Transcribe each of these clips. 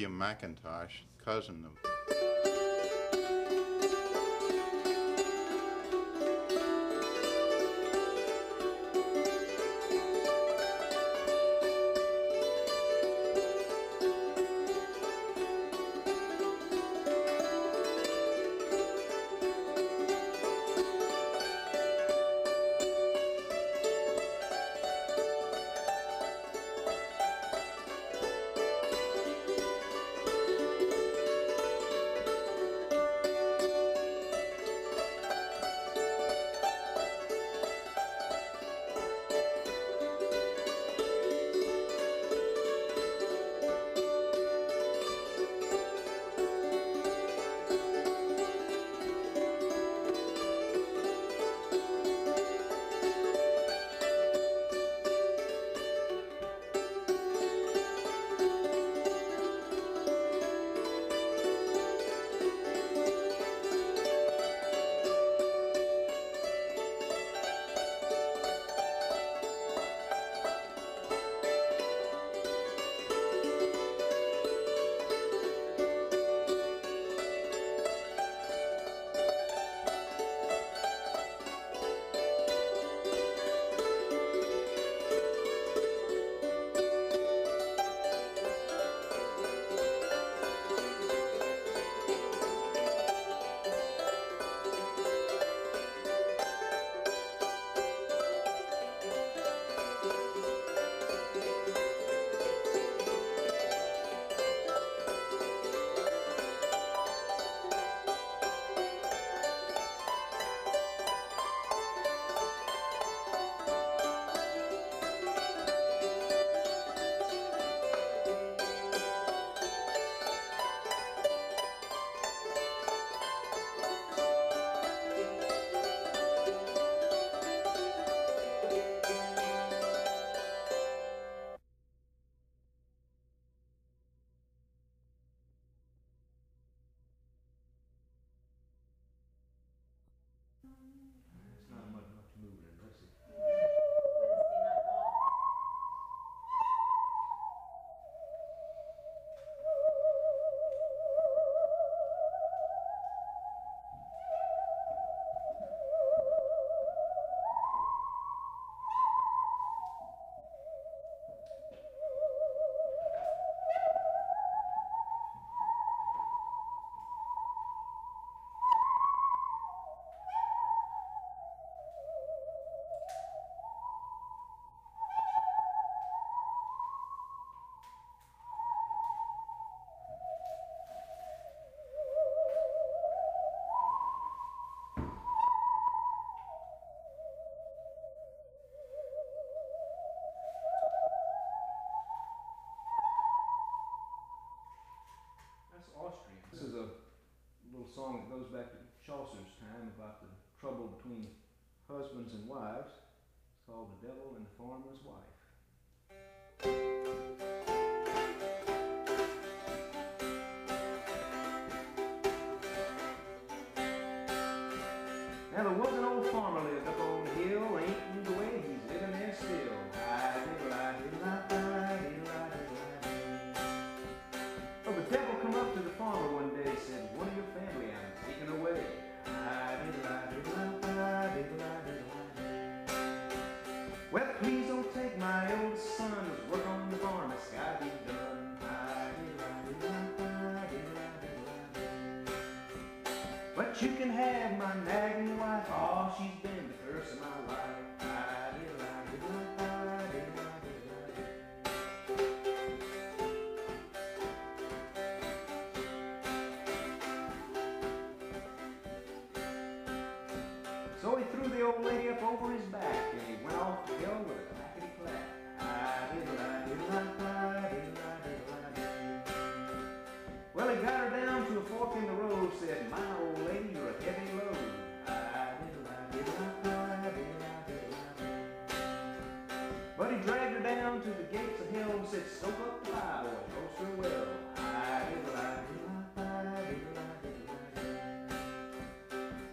William McIntosh, cousin of back to Chaucer's time about the trouble between husbands and wives. It's called The Devil and the Farmer's Wife. But you can have my nagging wife. Oh, she's been the curse of my life.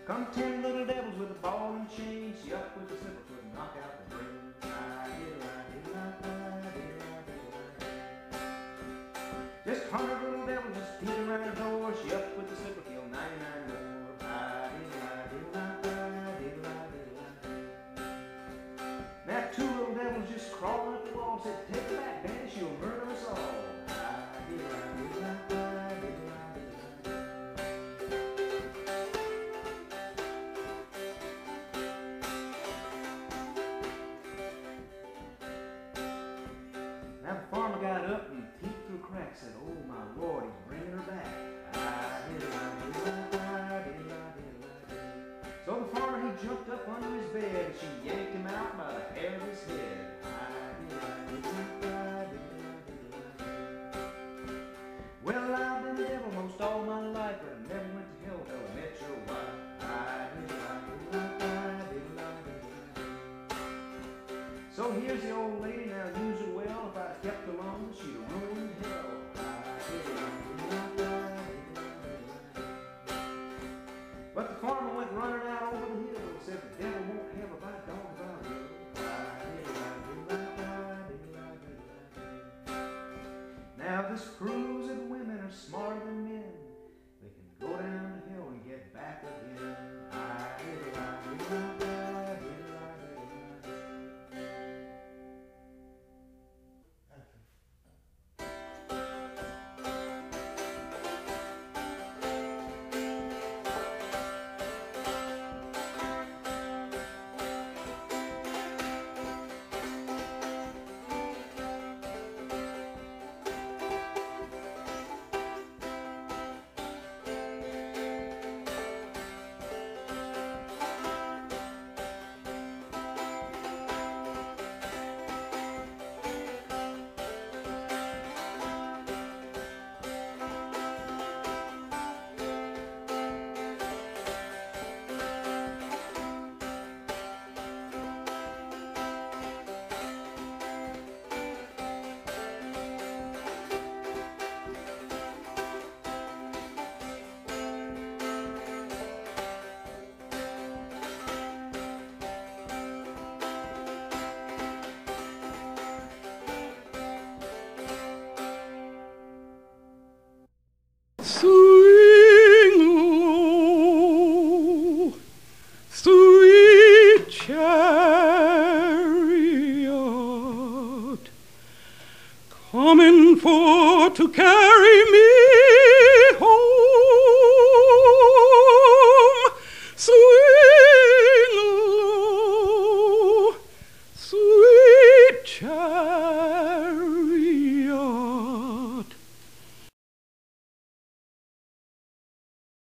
Come ten little devils with a ball and chain, she up with the slippers would knock out the brain. Just hundred little devils just beat around the door, she up with the slipper killed 99 more. Now two little devils just crawling up the wall and said,